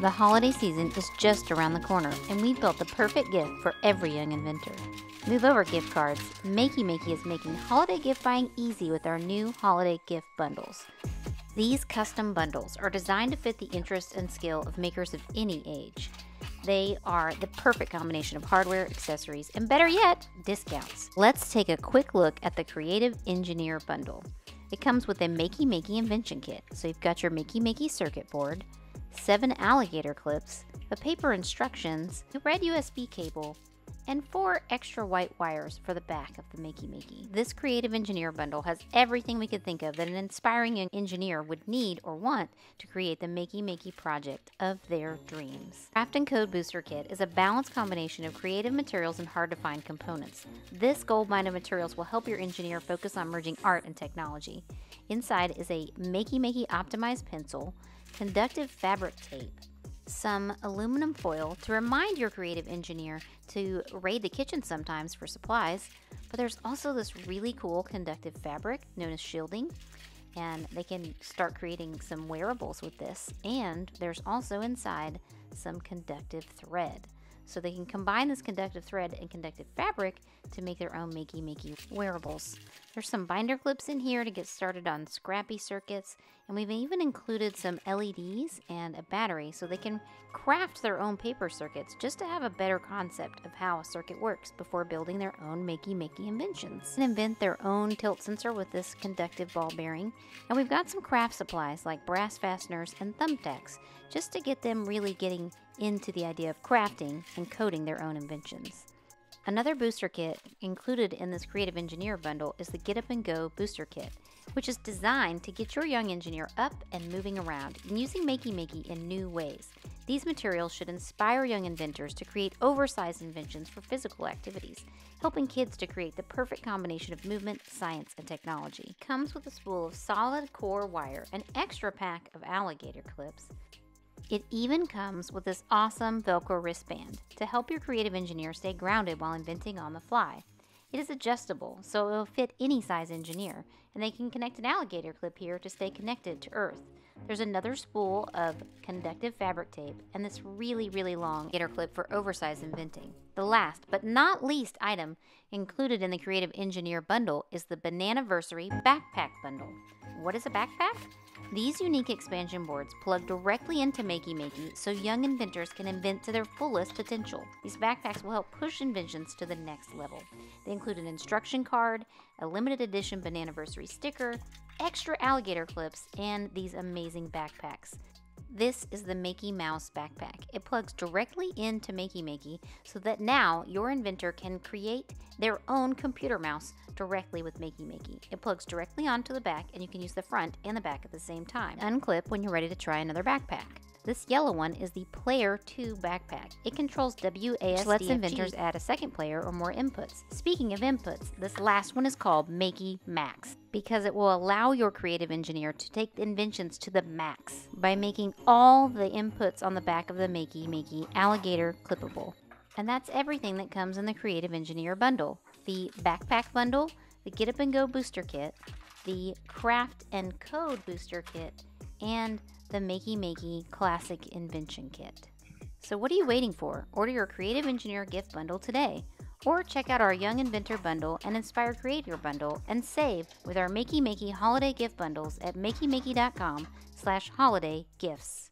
The holiday season is just around the corner, and we've built the perfect gift for every young inventor. Move over gift cards. Makey Makey is making holiday gift buying easy with our new holiday gift bundles. These custom bundles are designed to fit the interests and skill of makers of any age. They are the perfect combination of hardware, accessories, and better yet, discounts. Let's take a quick look at the Creative Engineer bundle. It comes with a Makey Makey invention kit. So you've got your Makey Makey circuit board, seven alligator clips, a paper instructions, a red USB cable, and four extra white wires for the back of the Makey Makey. This Creative Engineer bundle has everything we could think of that an inspiring engineer would need or want to create the Makey Makey project of their dreams. Craft and Code Booster Kit is a balanced combination of creative materials and hard to find components. This gold mine of materials will help your engineer focus on merging art and technology. Inside is a Makey Makey optimized pencil, conductive fabric tape, some aluminum foil to remind your creative engineer to raid the kitchen sometimes for supplies. But there's also this really cool conductive fabric known as shielding, and they can start creating some wearables with this. And there's also inside some conductive thread. So they can combine this conductive thread and conductive fabric to make their own makey makey wearables. There's some binder clips in here to get started on scrappy circuits, and we've even included some LEDs and a battery so they can craft their own paper circuits just to have a better concept of how a circuit works before building their own makey makey inventions. And invent their own tilt sensor with this conductive ball bearing, and we've got some craft supplies like brass fasteners and thumbtacks just to get them really getting into the idea of crafting and coding their own inventions. Another booster kit included in this Creative Engineer bundle is the Get Up and Go Booster Kit, which is designed to get your young engineer up and moving around and using Makey Makey in new ways. These materials should inspire young inventors to create oversized inventions for physical activities, helping kids to create the perfect combination of movement, science, and technology. Comes with a spool of solid core wire, an extra pack of alligator clips, it even comes with this awesome Velcro wristband to help your creative engineer stay grounded while inventing on the fly. It is adjustable, so it will fit any size engineer, and they can connect an alligator clip here to stay connected to Earth. There's another spool of conductive fabric tape and this really, really long gator clip for oversized inventing. The last but not least item included in the Creative Engineer bundle is the Bananaversary Backpack Bundle. What is a backpack? These unique expansion boards plug directly into Makey Makey so young inventors can invent to their fullest potential. These backpacks will help push inventions to the next level. They include an instruction card, a limited edition Bananaversary sticker, extra alligator clips, and these amazing backpacks. This is the Makey Mouse backpack. It plugs directly into Makey Makey so that now your inventor can create their own computer mouse directly with Makey Makey. It plugs directly onto the back and you can use the front and the back at the same time. Unclip when you're ready to try another backpack. This yellow one is the Player 2 backpack. It controls WASD, which lets inventors add a second player or more inputs. Speaking of inputs, this last one is called Makey Max because it will allow your creative engineer to take inventions to the max by making all the inputs on the back of the Makey Makey alligator clippable. And that's everything that comes in the Creative Engineer bundle. The backpack bundle, the Get Up and Go booster kit, the Craft and Code booster kit, and the Makey Makey Classic Invention Kit. So what are you waiting for? Order your Creative Engineer gift bundle today. Or check out our Young Inventor Bundle and Inspire Creator Bundle and save with our Makey Makey holiday gift bundles at makeymakey.com slash holiday gifts.